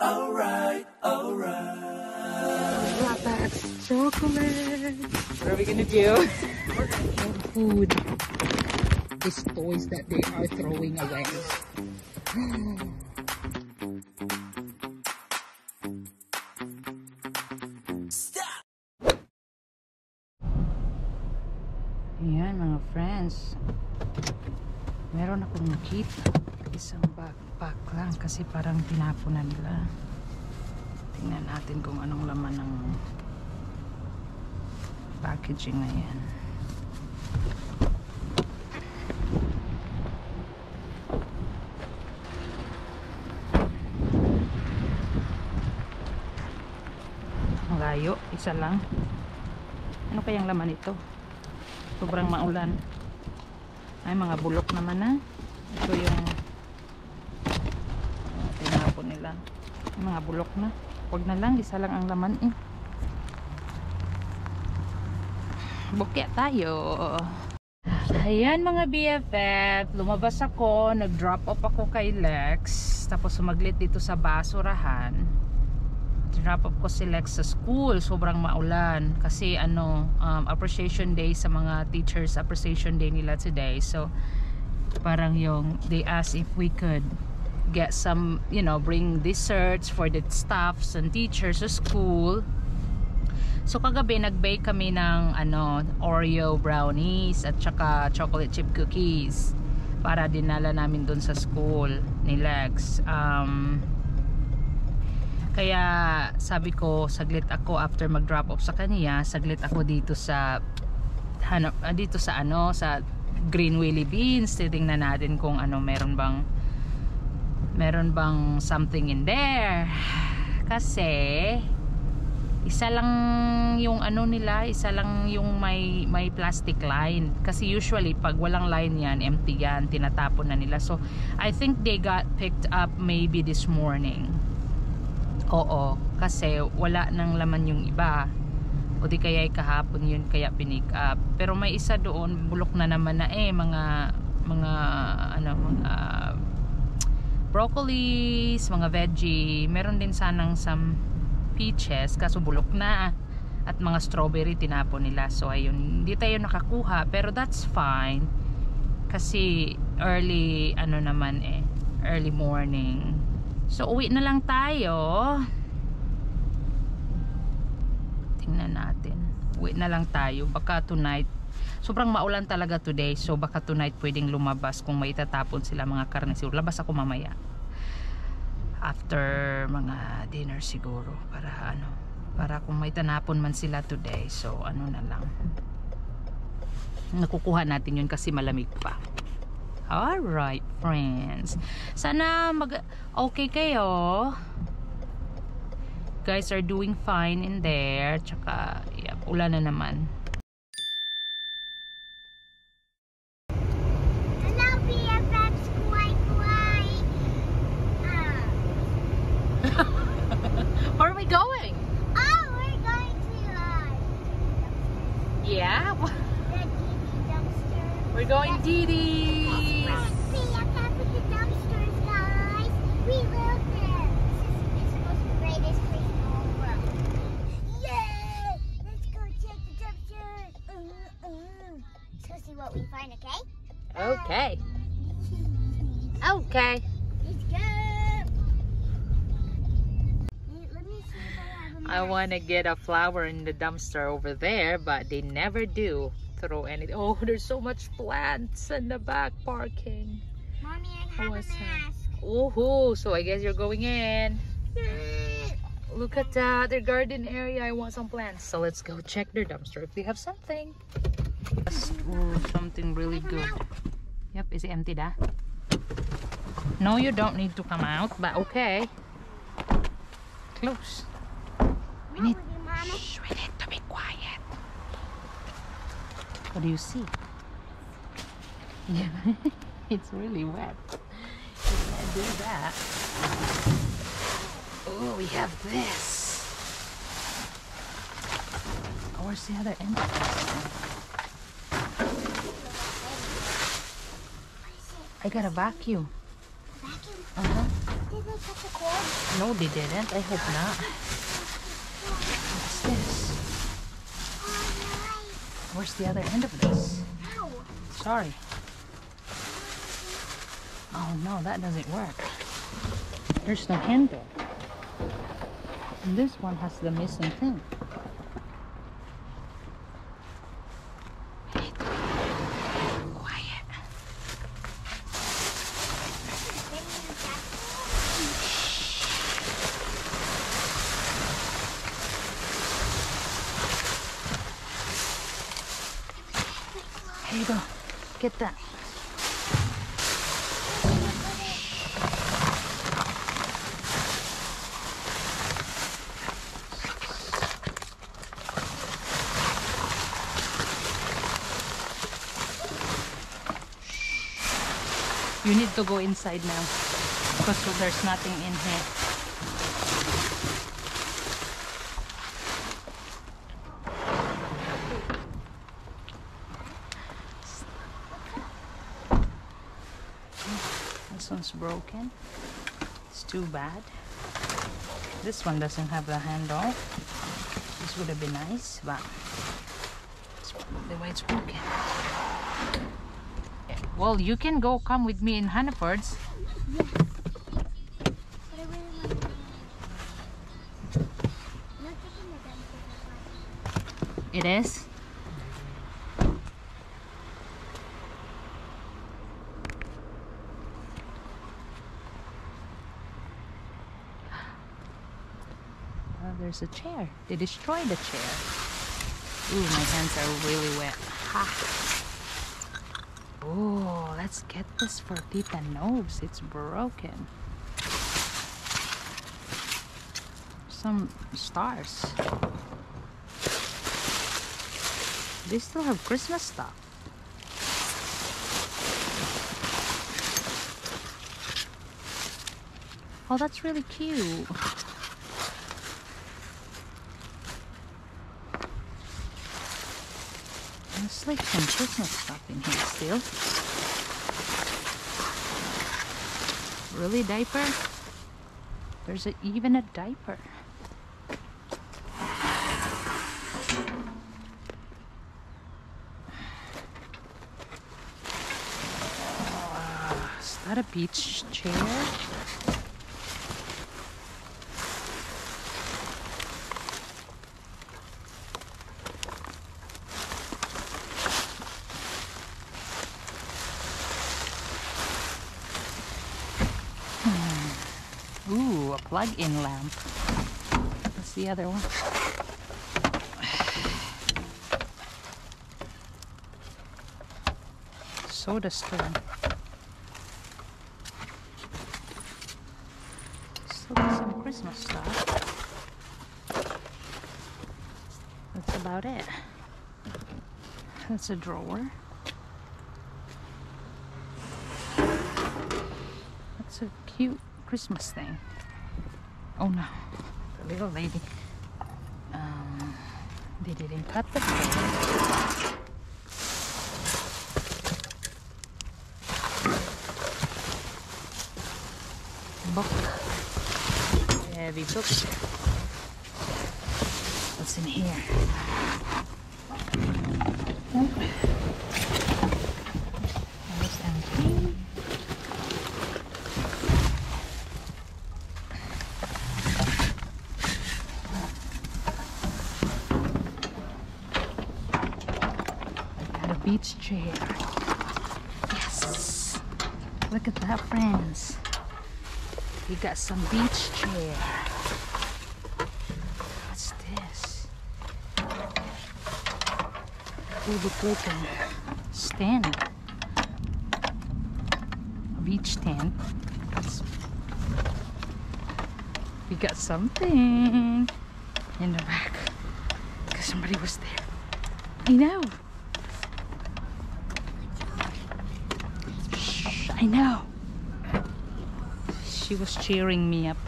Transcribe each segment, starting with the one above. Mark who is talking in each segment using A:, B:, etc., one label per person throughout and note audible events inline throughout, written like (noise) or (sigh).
A: alright, alright, alright.
B: Latex chocolate. What are we gonna do? We're gonna eat food. These toys that they are throwing away.
A: Stop!
B: Ayan mga friends. Meron akong nakita. Backpack lang kasi parang tinapon na nila. Tingnan natin kung anong laman ng packaging na yan. Layo, isa lang. Ano kayang laman ito? Sobrang maulan. Ay, mga bulok naman na. Ito yung Yung mga bulok na. Huwag na lang, isa lang ang laman eh. Bukya tayo. Ayan mga BFF, lumabas ako, nag-drop off ako kay Lex, tapos sumaglit dito sa basurahan. Drop off ko si Lex sa school, sobrang maulan kasi ano, um, appreciation day sa mga teachers, appreciation day nila today. So parang yung they asked if we could get some, you know, bring desserts for the staffs and teachers sa school. So kagabi nag-bake kami ng ano, Oreo brownies at saka chocolate chip cookies para dinala namin doon sa school ni Lex. Um, kaya sabi ko saglit ako after mag-drop off sa kanya, saglit ako dito sa hanap ah, dito sa ano sa Green Willy Beans. Titingnan natin kung ano meron bang meron bang something in there. Kasi isa lang yung ano nila, isa lang yung may may plastic line. Kasi usually pag walang line yan, empty yan, tinatapon na nila. So I think they got picked up maybe this morning. Oo, kasi wala nang laman yung iba. O di kaya kahapon yun kaya pinick up. Pero may isa doon, bulok na naman na eh, mga mga ano, mga broccolis, mga veggie. Meron din sanang some peaches, kaso bulok na. At mga strawberry tinapon nila. So ayun, hindi tayo nakakuha. Pero that's fine. Kasi early, ano naman eh, early morning. So uwi na lang tayo. Tingnan natin. Uwi na lang tayo. Baka tonight, sobrang maulan talaga today. So baka tonight pwedeng lumabas kung may itatapon sila mga karne. Siguro labas ako mamaya. After mga dinner siguro. Para ano, para kung may tanapon man sila today. So ano na lang. Nakukuha natin yun kasi malamig pa. Alright, friends. Sana mag okay kayo. Guys are doing fine in there. Tsaka, yeah, ulan na naman.
C: Uh. Let's go check the dumpsters. We'll see what we find, okay?
B: Okay. (laughs) Okay.
C: Let's go. Let me see if I
B: I want to get a flower in the dumpster over there, but they never do throw any. Oh, there's so much plants in the back parking.
C: Mommy, I have a
B: was that?
C: mask.
B: Woohoo! So I guess you're going in. Look at that, their garden area. I want some plants. So let's go check their dumpster if they have something. Ooh, something really good. Yep, is it empty da? No, you don't need to come out, but okay. Close. We need,
C: What, Mama?
B: shh, we need to be quiet. What do you see? Yeah, (laughs) it's really wet. You can't do that. Oh, we have this. Oh, where's the other end? I got a vacuum.
C: Vacuum?
B: Uh huh.
C: Did they cut the cord?
B: No, they didn't. I hope not. What's this? Where's the other end of this?
C: Ow.
B: Sorry. Oh no, that doesn't work. There's no handle. And this one has the missing thing. Wait. Quiet. Here you go. Get that. You need to go inside now because there's nothing in here. This one's broken. It's too bad. This one doesn't have the handle. This would have been nice, but the way it's broken. Well, you can go come with me in Hannaford's. It is. Oh, (gasps) there's a chair. They destroyed the chair. Ooh, my hands are really wet. Ha. Oh, let's get this for Tita Nose. It's broken. Some stars. They still have Christmas stuff. Oh, that's really cute. There's like some Christmas stuff in here still. Really, diaper? There's a, even a diaper. (sighs) Is that a beach chair? Hmm. Ooh, a plug-in lamp. What's the other one? Soda stream. Still got some Christmas stuff. That's about it. That's a drawer. That's a cute Christmas thing. Oh no, the little lady. Um, they didn't cut the. Book. Heavy book. What's in here? Oh. There's empty. Got a Yes. Look at that, friends. We got some beach chair. What's this? Oh, look like a stand. A beach. That's- We got something in the back. Because somebody was there. I know. I know. She was cheering me up.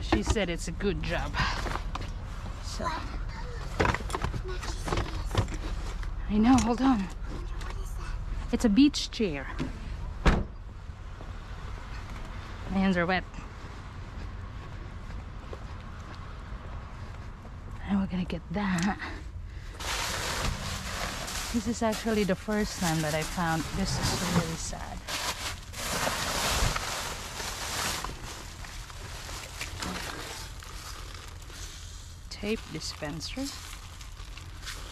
B: She said it's a good job. So. I know, hold on. It's a beach chair. My hands are wet. And we're gonna get that. This is actually the first time that I found this is really sad. Tape dispenser.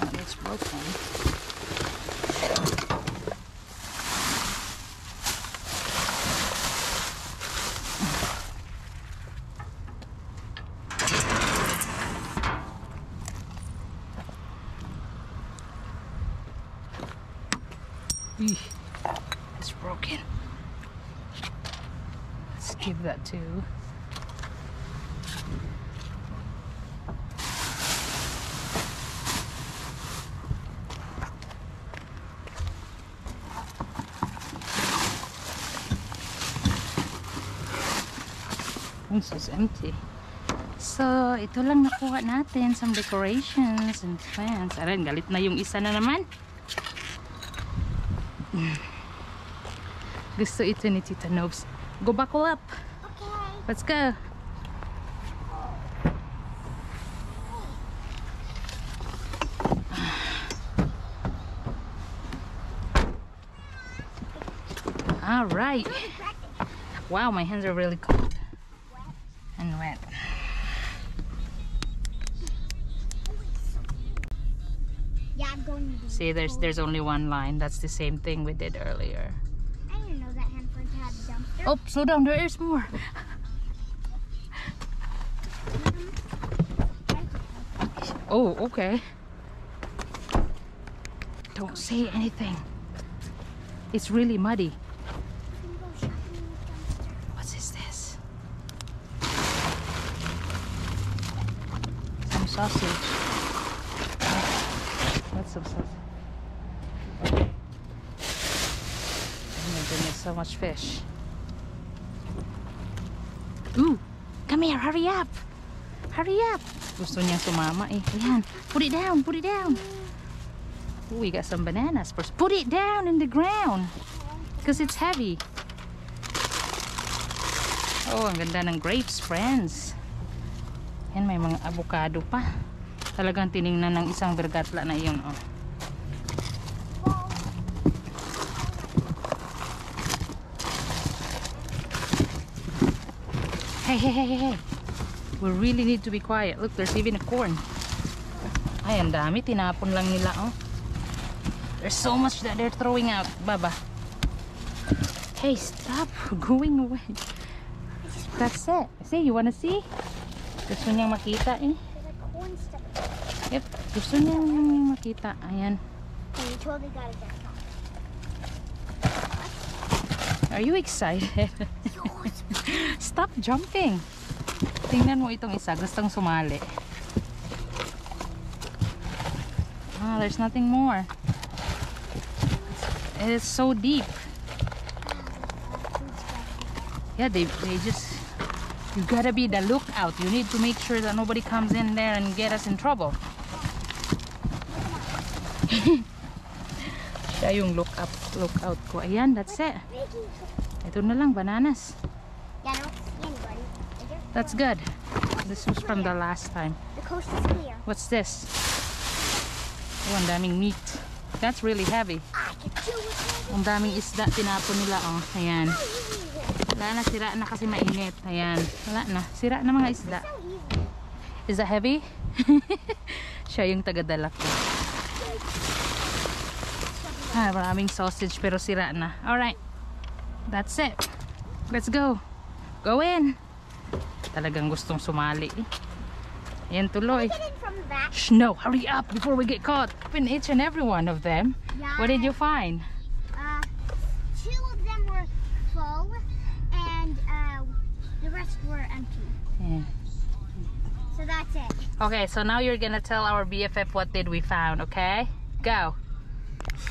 B: Oh, it's broken. Eesh, It's broken. Let's give that to. This is empty. So, ito lang nakuha natin. Some decorations and plants. Aran, galit na yung isa na naman. (sighs) Gusto ito ni Tita Nobs. Go buckle up.
C: Okay.
B: Let's go. (sighs) All right. Wow, my hands are really cold and wet.
C: Yeah, I'm going to do
B: See, there's there's only one line. That's the same thing we did earlier.
C: I didn't know that Hanford had a dumpster.
B: Oh, slow down. There is more. (laughs) Oh, okay. Don't say anything. It's really muddy. Much fish. Ooh, come here, hurry up. Hurry up. Gusto niya sumama eh. Ayan, put it down, put it down. Ooh, we got some bananas. First, put it down in the ground. Because it's heavy. Oh, ang ganda ng grapes, friends. Yan, may mga avocado pa. Talagang tiningnan ng isang bergatla na iyon, oh. Hey, hey, hey, hey. We really need to be quiet. Look, there's even a corn. Ay, ang dami. Tinapon lang nila, oh. There's so much that they're throwing out. Baba. Hey, stop (laughs) going away. That's it. See, you wanna see? Gusto niyang makita eh. Yep, gusto niyang makita. Ayan.
C: Oh, you totally got a
B: Are you excited? (laughs) Stop jumping. Tingnan mo itong isa. Gustong sumali. Ah, there's nothing more. It is so deep. Yeah, they, they just... You gotta be the lookout. You need to make sure that nobody comes in there and get us in trouble. (laughs) Siya yung look up, lookout ko. Ayan, that's it. Ito na lang, bananas. That's good. This was from the last time.
C: The coast is clear.
B: What's this? Oh, ang daming meat. That's really heavy. Ang daming isda tinapon nila, oh. Ayan. Wala na, sira na kasi mainit. Ayan. Wala na. Sira na mga isda. Is that heavy? (laughs) Siya yung tagadala ko. Ah, maraming sausage pero sira na. Alright. That's it. Let's go. Go in. Talagang gustong sumali. Ayan tuloy.
C: Get in from the back.
B: Shh, no, hurry up before we get caught. Open each and every one of them.
C: Yeah.
B: What did you find?
C: Uh, two of them were full, and uh, the rest were empty.
B: Yeah.
C: So that's it.
B: Okay, so now you're gonna tell our BFF what did we found, okay? Go.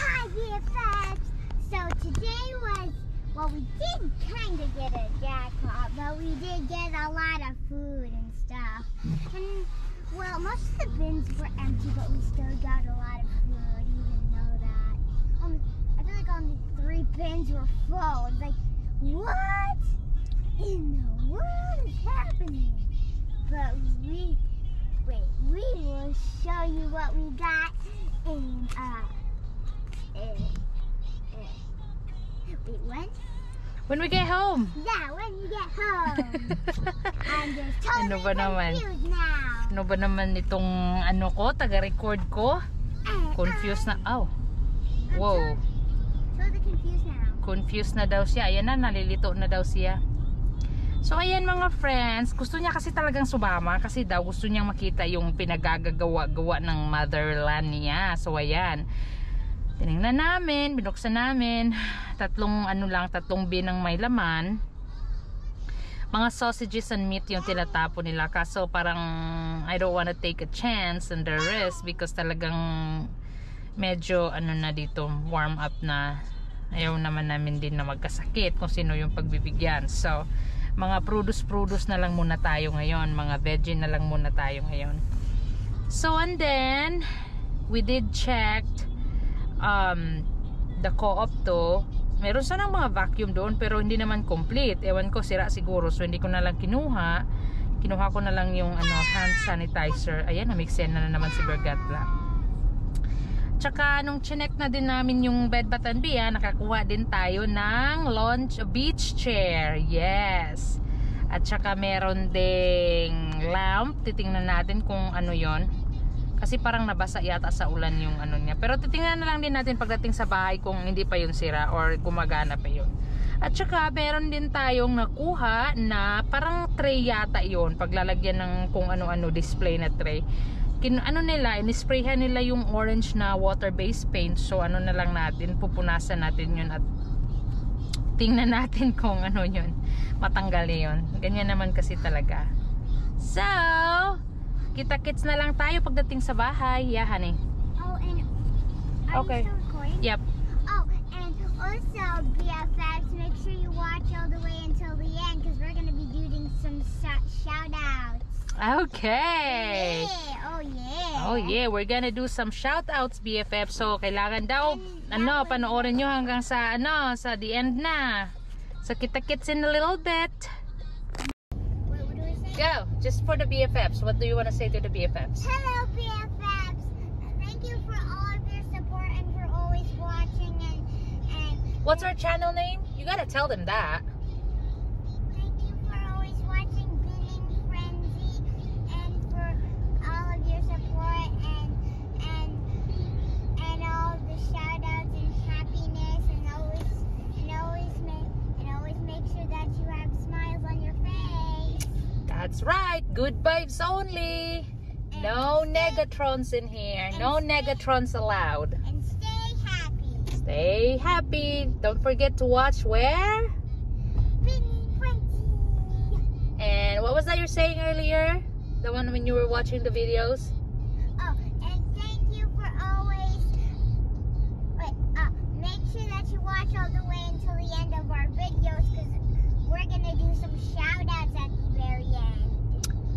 C: Hi, BFFs. So today was well, we did kind of get a jackpot, but we did get a lot of food and stuff. And well, most of the bins were empty, but we still got a lot of food. Didn't know that. Um, I feel like only three bins were full. It's like, what in the world is happening? But we wait, we will show you what we got in, uh, wait, when?
B: When we get home.
C: Yeah, when you get home. (laughs) I'm just totally
B: Ano ba naman?
C: now.
B: Ano ba naman itong ano ko, taga-record ko?
C: Uh,
B: Confused na. Oh. Wow.
C: so- Totally confused now.
B: Confused na daw siya. Ayan na, nalilito na daw siya. So ayan mga friends, gusto niya kasi talagang sumama kasi daw gusto niyang makita yung pinagagagawa-gawa ng motherland niya. So ayan. Tinignan namin, binuksan namin. (sighs) Tatlong ano lang, tatlong binang may laman. Mga sausages and meat yung tinatapo nila. Kaso parang I don't wanna take a chance on the risk because talagang medyo ano na dito warm up na ayaw naman namin din na magkasakit kung sino yung pagbibigyan so mga produce-produce na lang muna tayo ngayon mga veggie na lang muna tayo ngayon so and then we did check um, the co-op to meron sanang mga vacuum doon pero hindi naman complete ewan ko sira siguro so hindi ko na lang kinuha kinuha ko na lang yung ano, hand sanitizer ayan namixen na, na naman si Bergatla Tsaka nung chinek na din namin yung bed bath and beyond, nakakuha din tayo ng launch beach chair. Yes. At tsaka meron ding lamp. Titingnan natin kung ano yon. Kasi parang nabasa yata sa ulan yung ano niya. Pero titingnan na lang din natin pagdating sa bahay kung hindi pa yun sira or gumagana pa yun. At saka meron din tayong nakuha na parang tray yata yun. Paglalagyan ng kung ano-ano display na tray kin ano nila, inisprayhan nila yung orange na water-based paint. So ano na lang natin, pupunasan natin yun at tingnan natin (laughs) kung ano yun. Matanggal yun. Ganyan naman kasi talaga. So, kita-kits na lang tayo pagdating sa bahay. Yeah, honey.
C: Oh, and are
B: Okay.
C: you still recording?
B: Yep.
C: Oh, and also, BFFs, make sure you watch all the way until the end because we're going to be doing some sh- shout outs.
B: Okay.
C: Yeah, oh yeah.
B: Oh yeah, we're gonna do some shoutouts BFF. So kailangan daw ano, panoorin nyo hanggang sa ano, sa the end na. So kita-kits in a little bit. Go, just for the BFFs. What do you want to say to the BFFs?
C: Hello, BFFs. Thank you for all of your support and for always watching and and
B: What's our channel name? You gotta tell them that.
C: thank you for always watching Binning Frenzy and for all of your support and and and all the shout outs and happiness and always and always make and always make sure that you have smiles on your face.
B: That's right. Good vibes only. No negatrons in here. No negatrons allowed.
C: And stay happy.
B: Stay happy. Don't forget to watch where? And what was that you're saying earlier? The one when you were watching the videos?
C: Oh, and thank you for always. Wait, uh, make sure that you watch all the way until the end of our videos because we're gonna do some shout outs at the.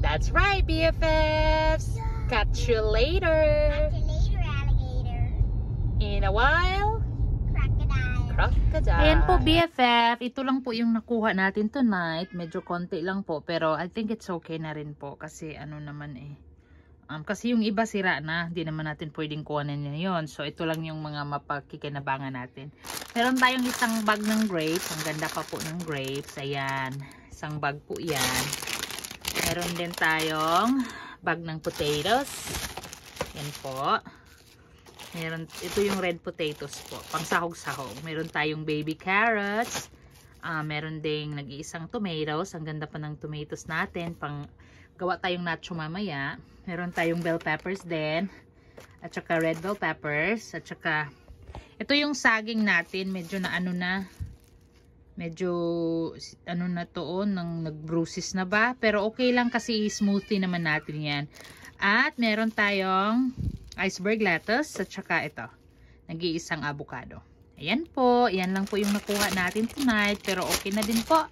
B: That's right, BFFs. Catch you later.
C: Catch you later, alligator.
B: In a while.
C: Crocodile.
B: Crocodile. Ayan po, BFF. Ito lang po yung nakuha natin tonight. Medyo konti lang po. Pero I think it's okay na rin po. Kasi ano naman eh. Um, kasi yung iba sira na. Hindi naman natin pwedeng kuhanin niya yun. So ito lang yung mga mapakikinabangan natin. Meron tayong isang bag ng grapes. Ang ganda pa po ng grapes. Ayan. Isang bag po yan. Meron din tayong bag ng potatoes. Yan po. Meron, ito yung red potatoes po. Pang sahog-sahog. Meron tayong baby carrots. Ah, meron ding nag-iisang tomatoes. Ang ganda pa ng tomatoes natin. Pang gawa tayong nacho mamaya. Meron tayong bell peppers din. At saka red bell peppers. At saka ito yung saging natin. Medyo na ano na. Medyo ano na to oh, nang nag-bruises na ba? Pero okay lang kasi smoothie naman natin yan. At meron tayong iceberg lettuce at saka ito. Nag-iisang avocado. Ayan po. Yan lang po yung nakuha natin tonight. Pero okay na din po.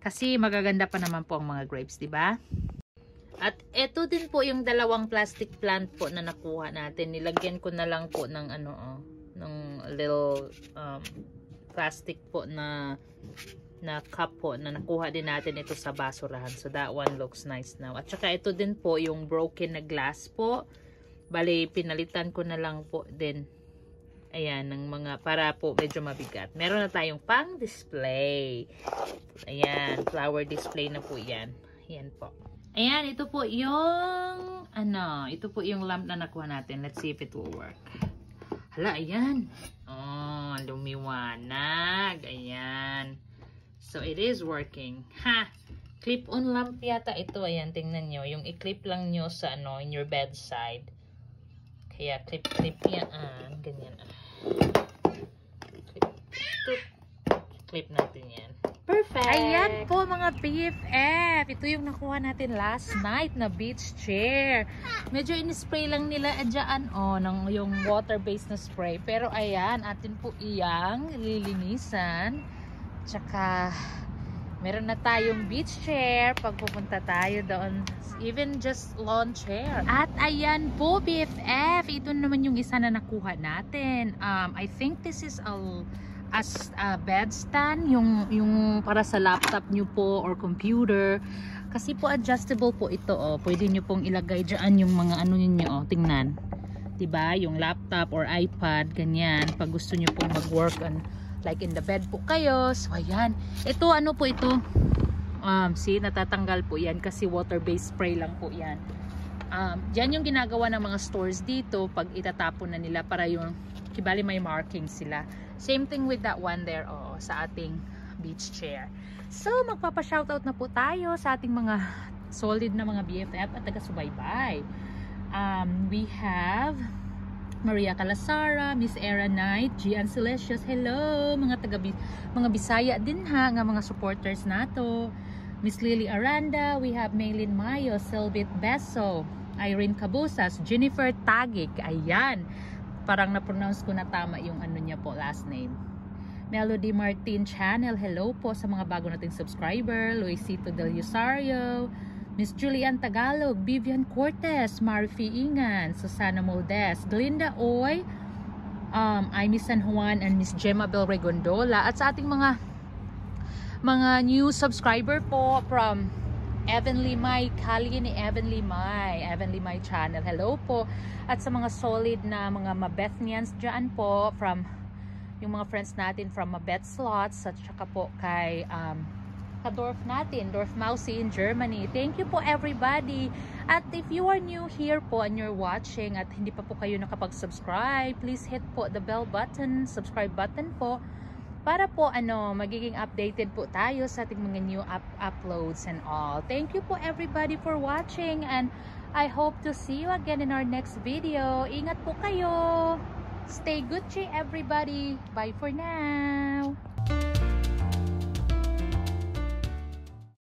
B: Kasi magaganda pa naman po ang mga grapes, di ba? At ito din po yung dalawang plastic plant po na nakuha natin. Nilagyan ko na lang po ng ano oh, ng little um, plastic po na na cup po na nakuha din natin ito sa basurahan. So that one looks nice now. At saka ito din po yung broken na glass po. Bali, pinalitan ko na lang po din. Ayan, ng mga, para po medyo mabigat. Meron na tayong pang display. Ayan, flower display na po yan. Ayan po. Ayan, ito po yung, ano, ito po yung lamp na nakuha natin. Let's see if it will work. Hala, ayan. Oh, lumiwanag. Ayan. So, it is working. Ha! Clip-on lamp yata ito. Ayan, tingnan nyo. Yung i-clip lang nyo sa, ano, in your bedside. Kaya, clip-clip yan. Ah, ganyan. Ah. Clip, clip, natin yan. Perfect! Ayan po mga BFF. Ito yung nakuha natin last night na beach chair. Medyo in-spray lang nila dyan, oh, ng yung water-based na spray. Pero ayan, atin po iyang lilinisan. Tsaka, meron na tayong beach chair pag pupunta tayo doon. Even just lawn chair. At ayan po, BFF. Ito naman yung isa na nakuha natin. Um, I think this is a as a bed stand yung yung para sa laptop nyo po or computer. Kasi po adjustable po ito oh. Pwede nyo pong ilagay diyan yung mga ano niyo oh tingnan. 'di ba yung laptop or iPad ganyan. Pag gusto nyo pong mag-work on like in the bed po kayo. So ayan. Ito ano po ito? Um see natatanggal po yan kasi water based spray lang po yan. Um, yan yung ginagawa ng mga stores dito pag itatapon na nila para yung kibali may marking sila same thing with that one there oh, sa ating beach chair. So magpapa-shoutout na po tayo sa ating mga solid na mga BFF at taga-subaybay. Um, we have Maria Calasara, Miss Era Knight, Gian Celestius, hello mga taga mga Bisaya din ha nga mga supporters nato. Miss Lily Aranda, we have Maylin Mayo, Silvit Beso, Irene Cabusas, Jennifer Tagig, ayan. Parang na-pronounce ko na tama yung ano niya po, last name. Melody Martin Channel, hello po sa mga bago nating subscriber. Luisito Del Usario, Miss Julian Tagalog, Vivian Cortez, Marfi Ingan, Susana Moldes, Glinda Oy, um, Amy San Juan, and Miss Gemma Bel Regondola. At sa ating mga mga new subscriber po from Evanly Mai, Kali ni Evanly Mai, Evanly Mai channel. Hello po. At sa mga solid na mga Mabethnians dyan po from yung mga friends natin from Mabeth Slots at saka po kay um, ka-Dorf natin, Dorf Mausi in Germany. Thank you po everybody. At if you are new here po and you're watching at hindi pa po kayo nakapag-subscribe, please hit po the bell button, subscribe button po para po ano, magiging updated po tayo sa ating mga new up uploads and all. Thank you po everybody for watching and I hope to see you again in our next video. Ingat po kayo. Stay Gucci everybody. Bye for now.